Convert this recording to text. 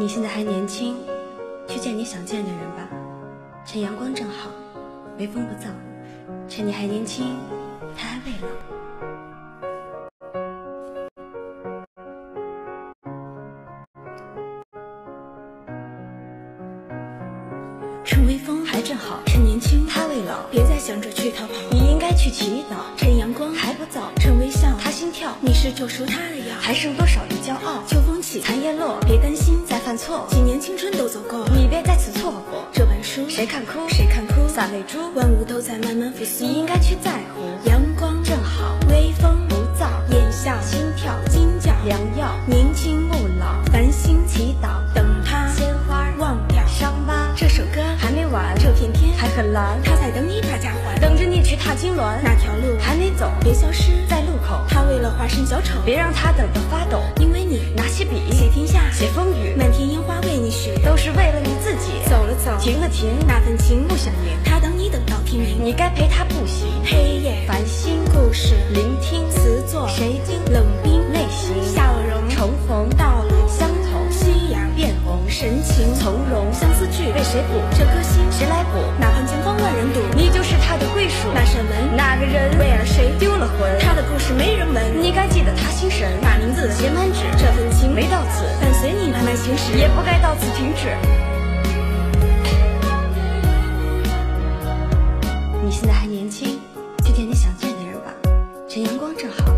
你现在还年轻，去见你想见的人吧。趁阳光正好，微风不燥。趁你还年轻，他还未老。趁微风还正好，趁年轻他未老。别再想着去逃跑，你应该去祈祷。趁阳光还不早，趁微笑他心跳。你是救赎他的药，还剩多少的骄傲？秋风起，残叶落，别担心再犯错。几年青春都走过，你别在此错过。这本书谁看哭？谁看哭？洒泪珠，万物都在慢慢复苏。你应该去在乎。阳光正好，微风不燥，眼笑心跳，惊叫良药，年轻不老，繁星祈祷，等他鲜花忘掉伤疤。这首歌还没完，这片天还很蓝，他在等你把家还，等着你去踏金銮。那条路还没走，别消失化身小丑，别让他等得发抖，因为你拿起笔写天下，写风雨，漫天樱花为你许，都是为了你自己。走了走，停了停，那份情不想赢，他等你等到天明，你该陪他步行。黑夜。繁星故事，聆听。词作，谁经。冷冰。内心，笑容。重逢，道路。相同，夕阳。变红，神情。从容，相思剧为谁补？这颗心。谁来那个人为了谁丢了魂？他的故事没人闻，你该记得他心神。把名字写满纸，这份情没到此，伴随你慢慢行驶，也不该到此停止。你现在还年轻，去见你想见的人吧。趁阳光正好。